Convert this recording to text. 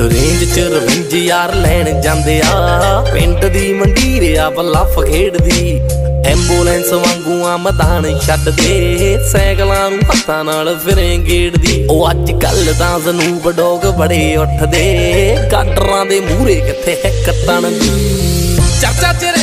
Range ਚ ਰਵਿੰਜ ਯਾਰ ਲੈਣ ਜਾਂਦੇ ਆ ਪਿੰਡ ਦੀ ਮੰਡੀਰ ਆ ਬਲਫ ਖੇਡਦੀ। ਐਂਬੂਲੈਂਸ ਵਾਂਗੂ ਆ ਮੈਦਾਨ ਛੱਡਦੇ, ਸਾਈਕਲਾਂ ਨੂੰ ਹੱਥਾਂ ਨਾਲ ਫਿਰੇ ਗੇੜਦੀ। ਉਹ ਅੱਜ ਕੱਲ ਤਾਂ ਜ਼ਨੂਬ ਡੋਗ ਬੜੇ ਉੱਠਦੇ, ਗਾਡਰਾਂ ਦੇ ਮੂਹਰੇ ਕਿੱਥੇ ਹੈ ਤਣ ਚਰਚਾ ਚ